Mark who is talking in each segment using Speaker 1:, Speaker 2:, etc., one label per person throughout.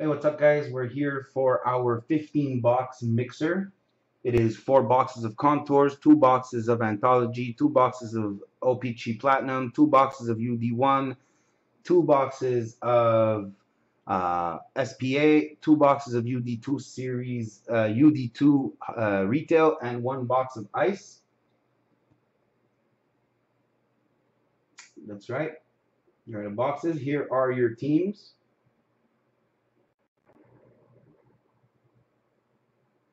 Speaker 1: Hey, what's up, guys? We're here for our 15 box mixer. It is four boxes of contours, two boxes of anthology, two boxes of OPC Platinum, two boxes of UD1, two boxes of uh, SPA, two boxes of UD2 series, uh, UD2 uh, retail, and one box of ice. That's right. Here are the boxes. Here are your teams.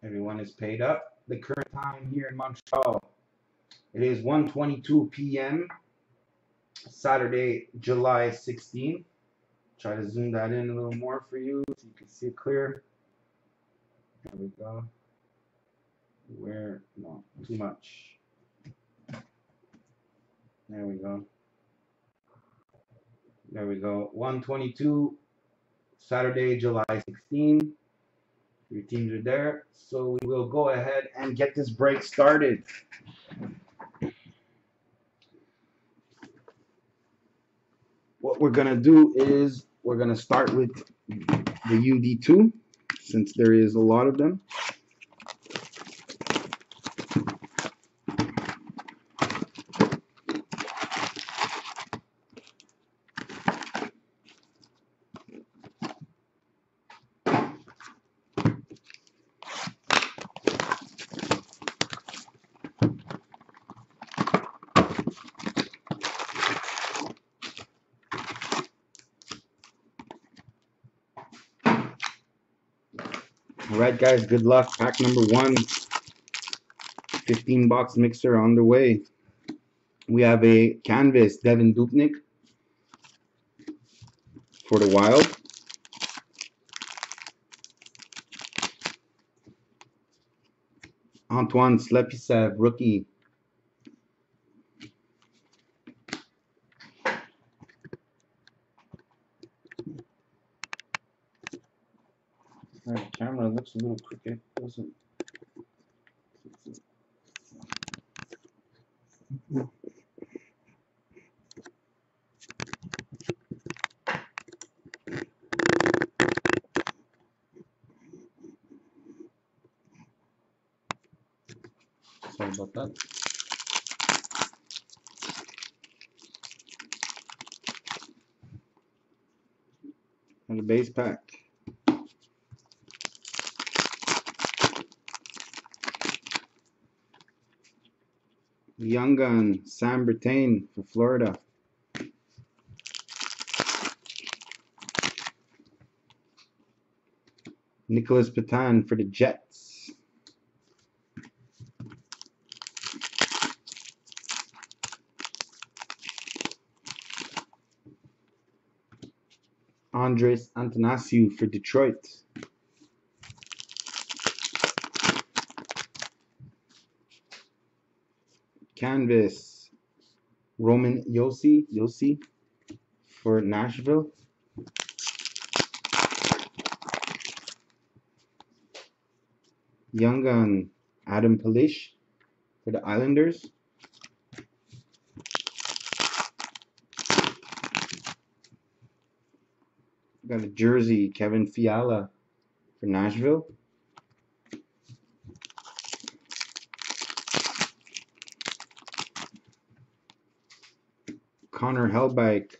Speaker 1: Everyone is paid up. The current time here in Montreal, it is 1.22 p.m. Saturday, July 16. Try to zoom that in a little more for you so you can see it clear. There we go. Where? No, too much. There we go. There we go. 122, Saturday, July 16. Your teams are there. So we will go ahead and get this break started. What we're going to do is we're going to start with the UD2 since there is a lot of them. Right, guys, good luck. Pack number one, 15 box mixer on the way. We have a canvas Devin Dubnyk for the Wild. Antoine Slepyshev, rookie. Alright, camera looks a little crooked. Doesn't. Sorry about that. And a base pack. Young gun, Sam Brittain for Florida. Nicholas Petan for the Jets. Andres Athanasiou for Detroit. Canvas, Roman Josi, Josi for Nashville. Young Gun, Adam Pelech for the Islanders. Got a jersey, Kevin Fiala for Nashville. Connor Hellebuyck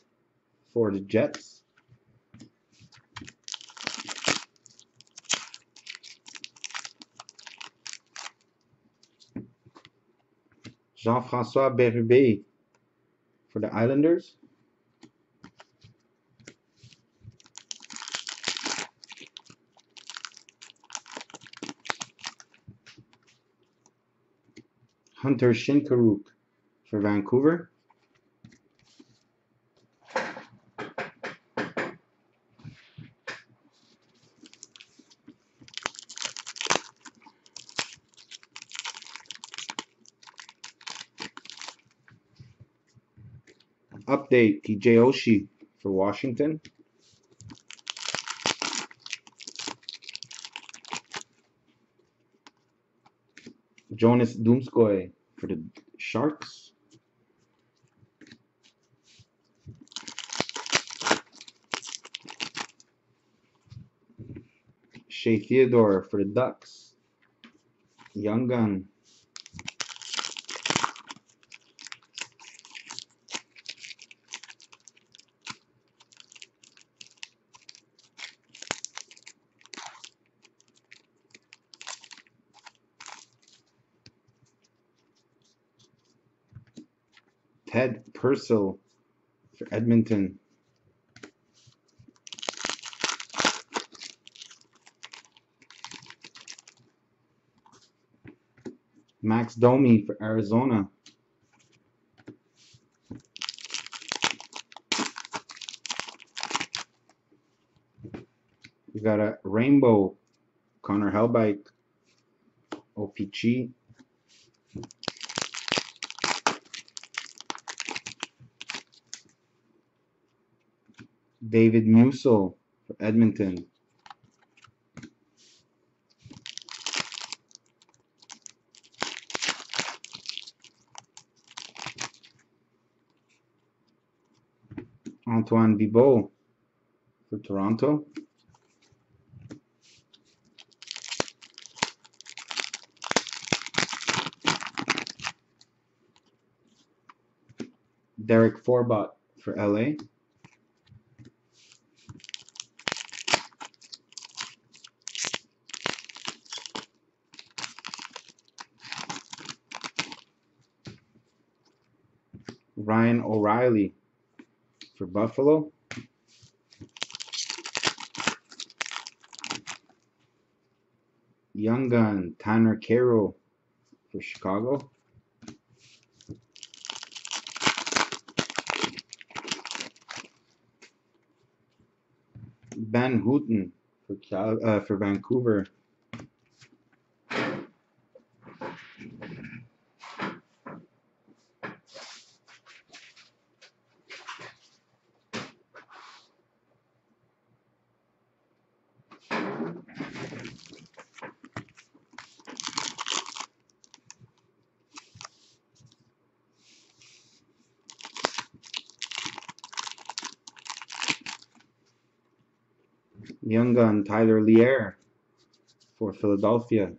Speaker 1: for the Jets. Jean-François Berube for the Islanders. Hunter Shinkaruk for Vancouver. Update Oshie for Washington. Jonas Donskoi for the Sharks. Shea Theodore for the Ducks. Young gun. Purcell for Edmonton. Max Domi for Arizona. We got a rainbow Connor Hellebuyck OPC. David Musil for Edmonton. Antoine Bibeau for Toronto. Derek Forbort for LA. Ryan O'Reilly for Buffalo. Young Gun Tanner Kero for Chicago. Ben Hutton for uh, for Vancouver. Gun Tyler Leier for Philadelphia.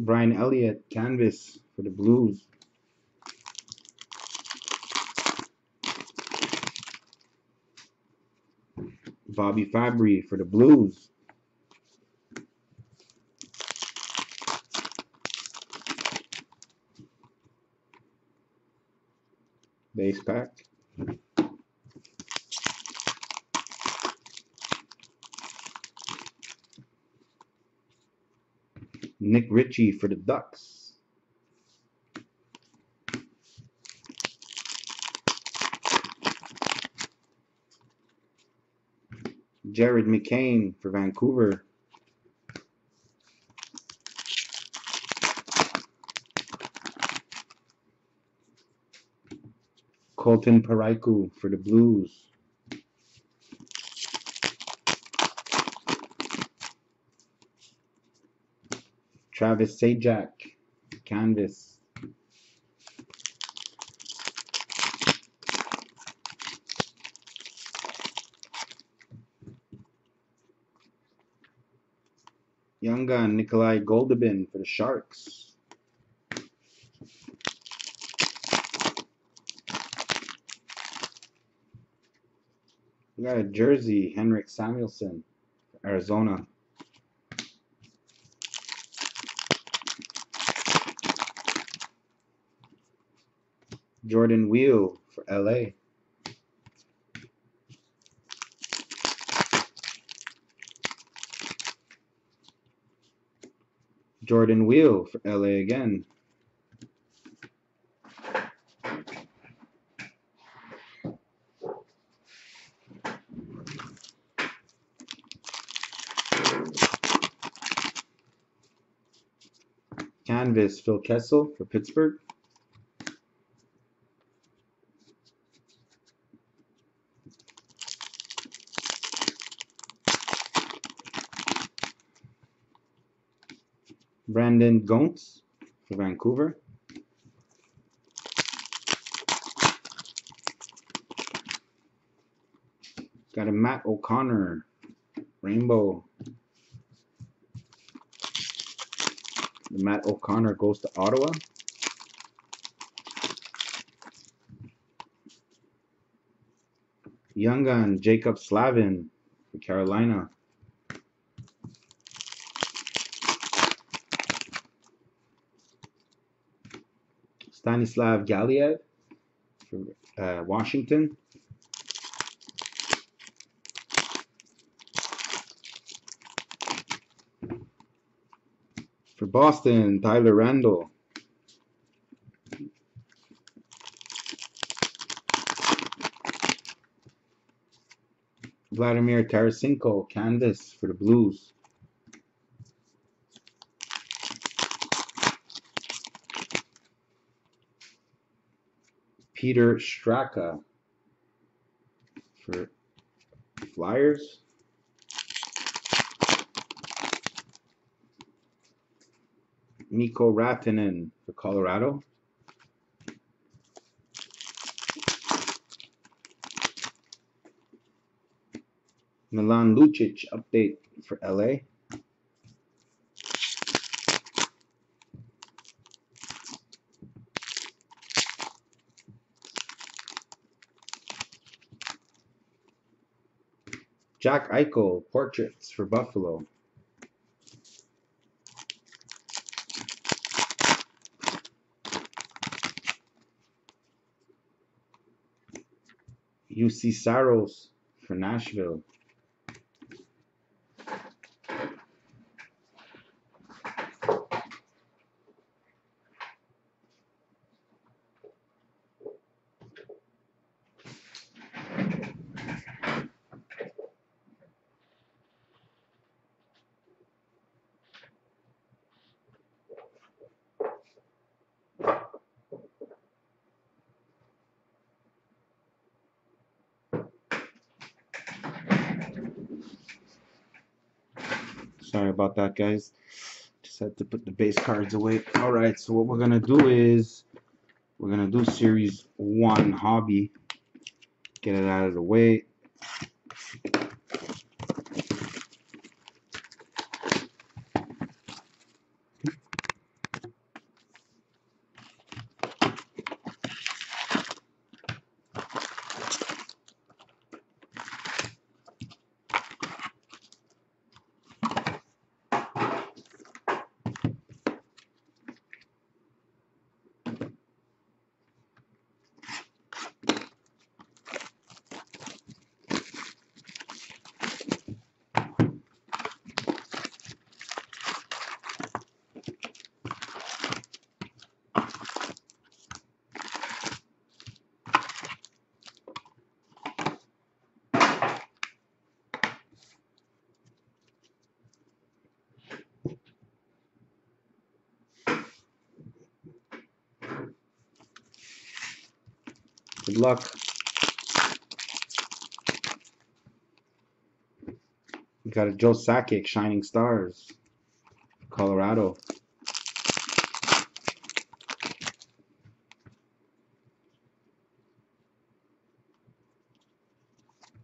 Speaker 1: Brian Elliott canvas for the Blues. Bobby Fabbri for the Blues. Base pack. Nick Ritchie for the Ducks. Jared McCann for Vancouver. Colton Parayko for the Blues. Travis Zajac, Canvas. Young gun Nikolai Goldobin for the Sharks. Got a jersey, Henrik Samuelsson, Arizona. Jordan Weal for LA. Jordan Weal for LA again. Canvas Phil Kessel for Pittsburgh. Brandon Gaunce for Vancouver. Got a Matt O'Connor. Rainbow. The Matt O'Connor goes to Ottawa. Young Gun, Jaccob Slavin for Carolina. Stanislav Galiev for uh, Washington. Boston, Tyler Randell. Vladimir Tarasenko, canvas for the Blues. Peter Straka for Flyers. Mikko Rantanen for Colorado. Milan Lucic update for LA. Jack Eichel portraits for Buffalo. Juuse Saros for Nashville. Sorry about that, guys. Just had to put the base cards away. All right, so what we're gonna do is we're gonna do series one hobby. Get it out of the way. Good luck. We got a Joe Sakic, Shining Stars, Colorado.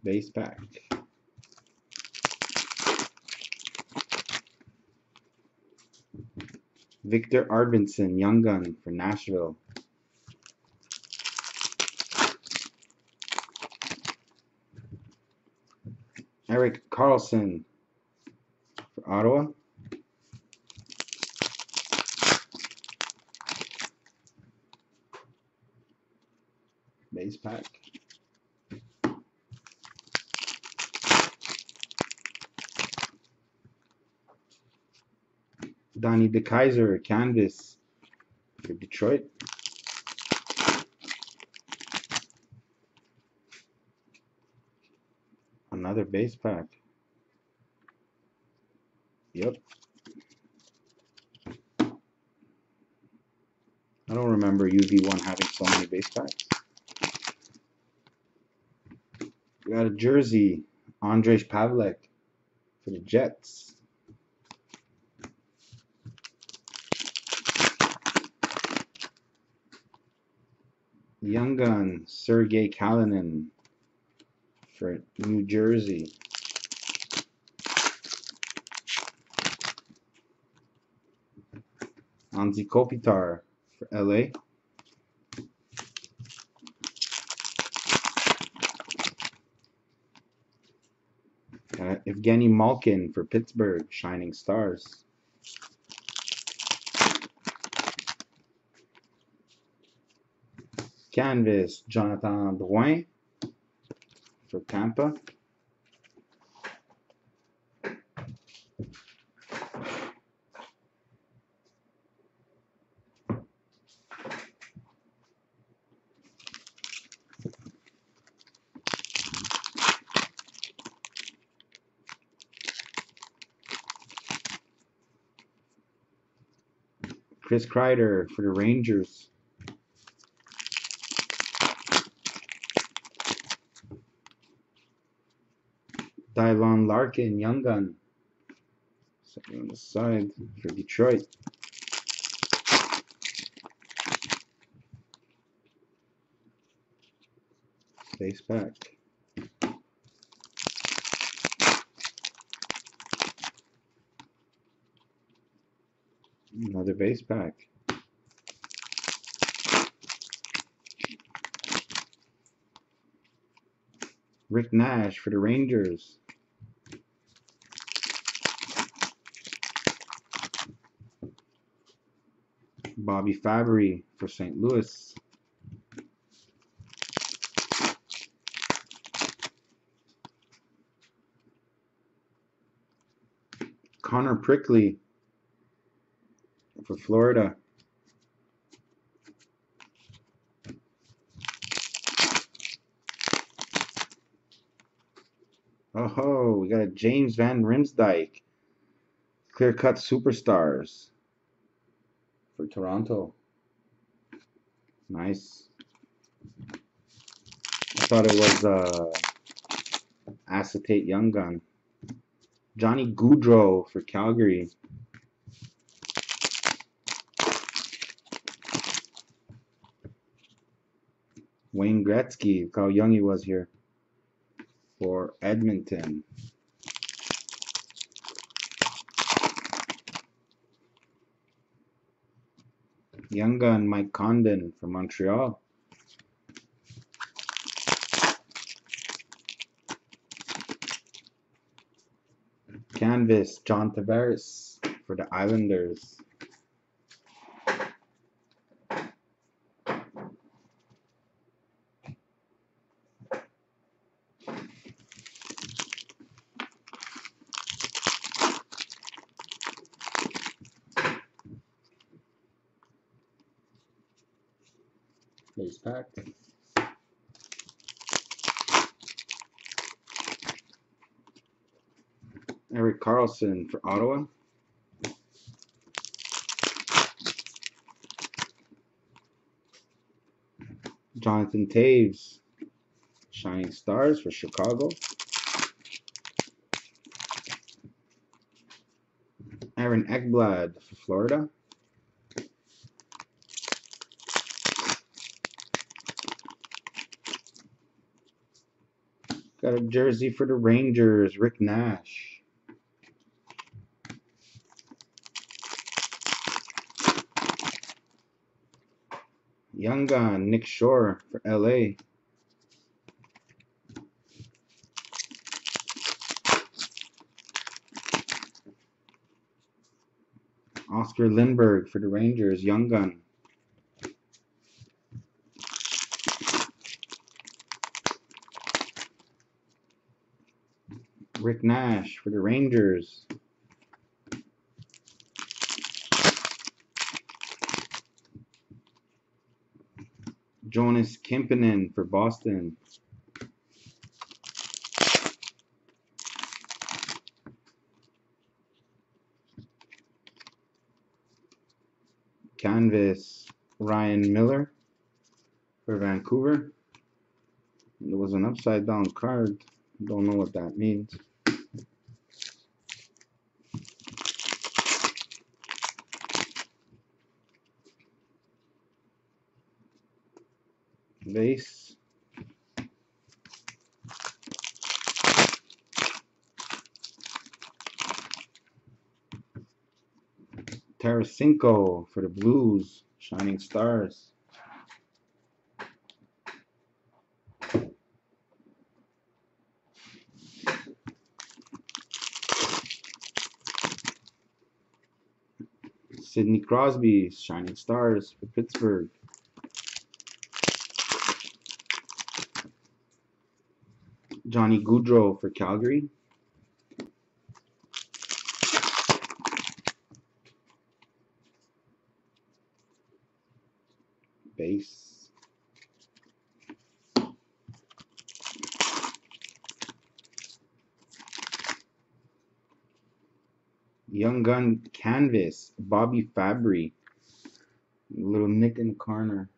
Speaker 1: Base pack. Viktor Arvidsson, Young Gun for Nashville. Erik Karlsson for Ottawa. Base pack. Donnie DeKeyser, canvas for Detroit. Another base pack. Yep. I don't remember UV1 having so many base packs. We got a jersey, Ondrej Pavelec for the Jets. Young Gun, Sergey Kalinin for New Jersey. Anze Kopitar for LA. Uh, Evgeny Malkin for Pittsburgh, Shining Stars. Canvas, Jonathan Drouin for Tampa. Chris Kreider for the Rangers. Dylan Larkin, Young Gun. Second on the side for Detroit. Base back. Another base pack. Rick Nash for the Rangers. Bobby Fabbri for St. Louis. Connor Brickley for Florida. Oh, we got a James Van Riemsdyk. Clear cut superstars for Toronto. Nice. I thought it was uh, acetate young gun. Johnny Gaudreau for Calgary. Wayne Gretzky, look how young he was here for Edmonton. Young gun Mike Condon from Montreal. Canvas John Tavares for the Islanders. Base pack. Karlsson for Ottawa. Jonathan Toews, Shining Stars for Chicago. Aaron Ekblad for Florida. Got a jersey for the Rangers, Rick Nash. Young gun, Nick Shore for LA. Oscar Lindberg for the Rangers, Young gun. Rick Nash for the Rangers. Jonas Kemppainen for Boston. Canvas Ryan Miller for Vancouver. There was an upside down card. Don't know what that means. vase. Tarasenko for the Blues, Shining Stars. Sidney Crosby, Shining Stars for Pittsburgh. Johnny Gaudreau for Calgary. Base. Young Gun Canvas, Bobby Fabbri. Little nick in the corner.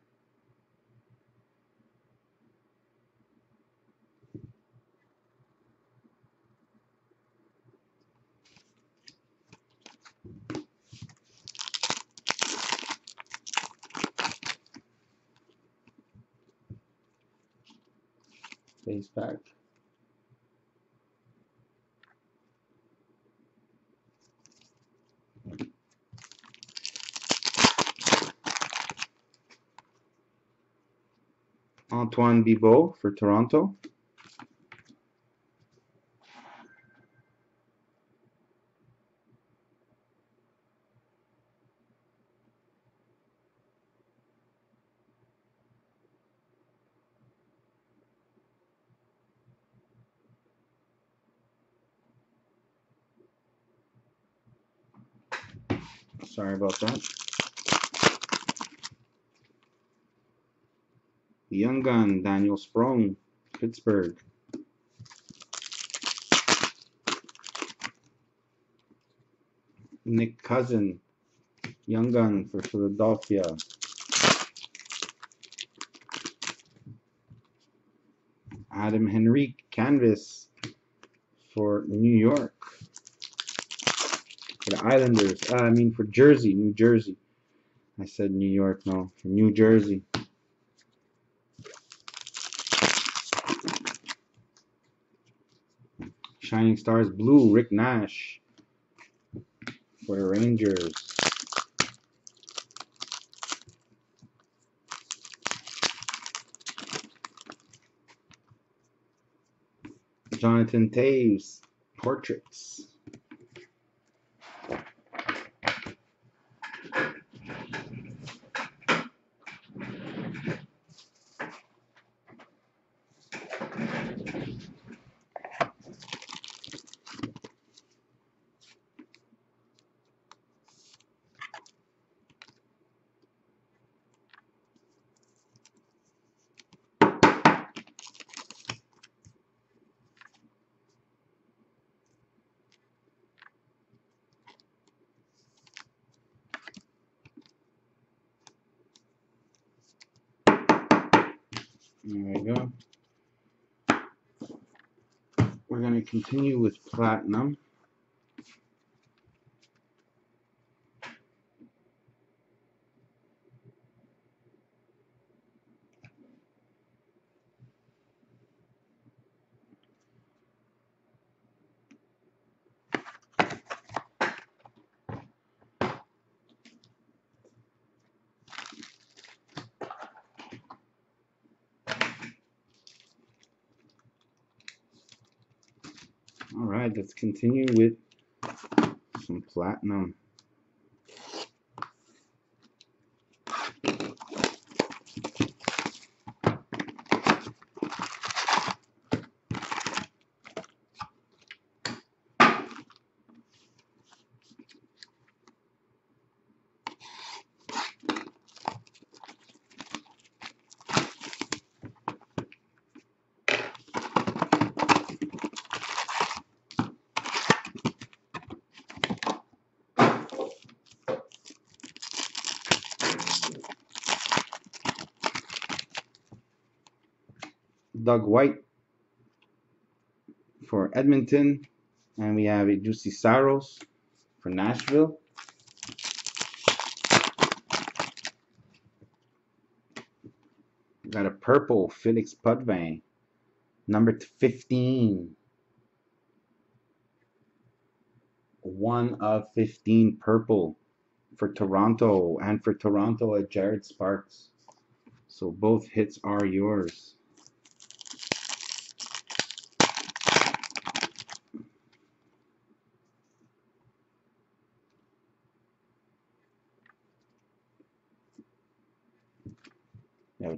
Speaker 1: Antoine Bibeau for Toronto. Sorry about that. Young Gun, Daniel Sprong, Pittsburgh. Nick Cousin, Young Gun for Philadelphia. Adam Henrique, Canvas for New York. For the Islanders, uh, I mean for Jersey, New Jersey. I said New York, no, for New Jersey. Shining Stars Blue, Rick Nash for the Rangers. Jonathan Toews, Portraits. There we go. We're going to continue with platinum. All right, let's continue with some platinum. Doug Weight for Edmonton. And we have a Juuse Saros for Nashville. We got a purple Felix Potvin, number 15. One of 15 purple for Toronto and for Toronto at Jared Sparks. So both hits are yours.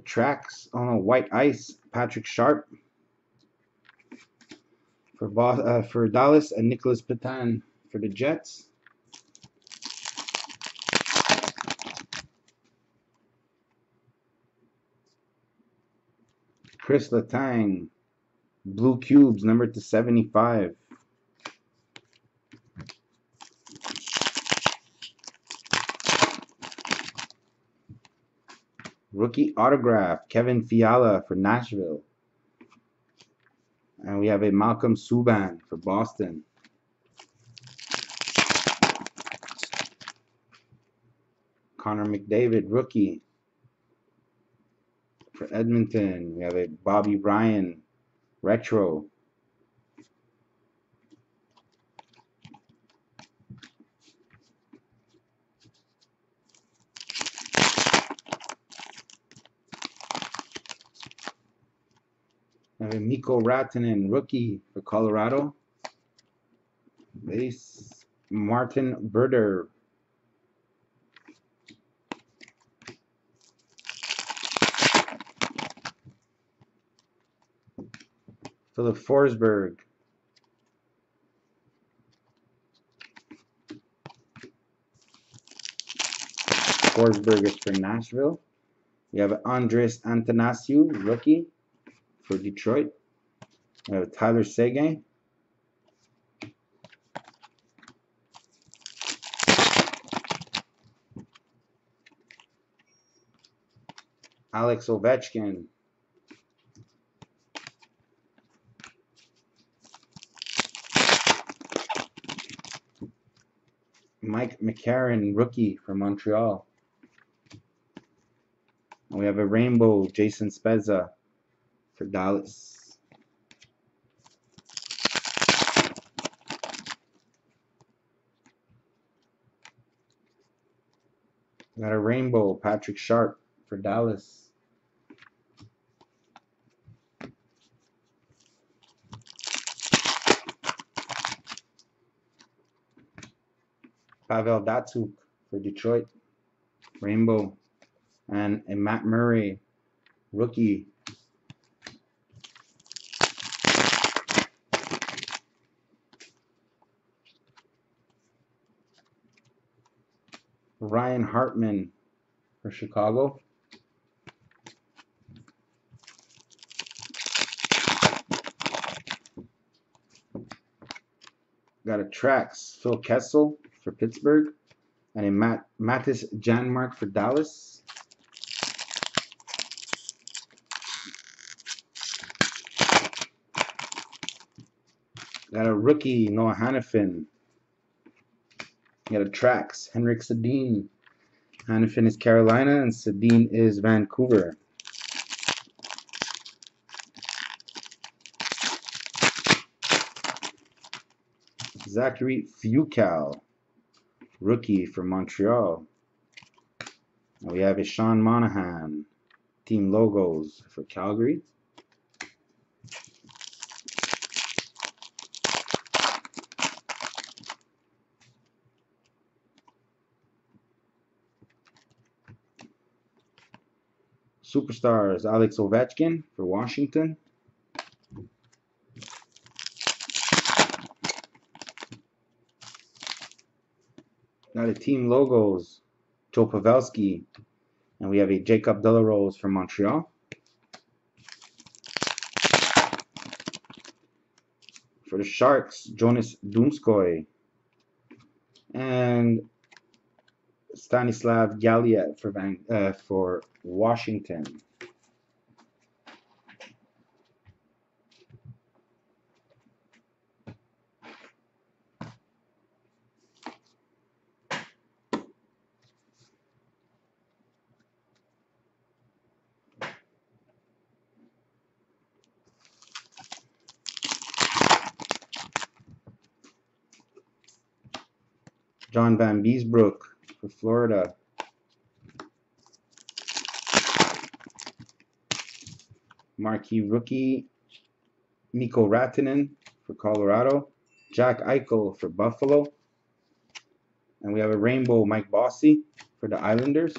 Speaker 1: Tracks on a white ice, Patrick Sharp. For uh, for Dallas and Nicholas Petan for the Jets. Chris Letang, Blue Cubes, number to 75. Rookie autograph, Kevin Fiala for Nashville. And we have a Malcolm Subban for Boston. Connor McDavid, rookie for Edmonton. We have a Bobby Ryan retro. A Mikko rookie for Colorado. Base Martin Brodeur Filip Forsberg. Forsberg is for Nashville. We have Andres Athanasiou, rookie for Detroit. We have Tyler Seguin. Alex Ovechkin. Mike McCarron, rookie from Montreal. We have a rainbow, Jason Spezza for Dallas. Got a rainbow, Patrick Sharp for Dallas. Pavel Datsyuk for Detroit. Rainbow. And a Matt Murray rookie. Ryan Hartman for Chicago. Got a Trax, Phil Kessel for Pittsburgh, and a Matt, Mattis Janmark for Dallas. Got a rookie, Noah Hanifin. Got a Trax, Henrik Sedin. Hanifin is Carolina, and Sedin is Vancouver. Zachary Fucale, rookie from Montreal. And we have a Sean Monahan, team logos for Calgary. Superstars, Alex Ovechkin for Washington. Now the team logos, Joe Pavelski, and we have a Jacob de la Rose from Montreal. For the Sharks, Jonas Donskoi. And Stanislav Galiev for, Van, uh, for Washington. John Vanbiesbrouck for Florida. Marquee rookie Mikko Rantanen for Colorado. Jack Eichel for Buffalo. And we have a rainbow Mike Bossy for the Islanders.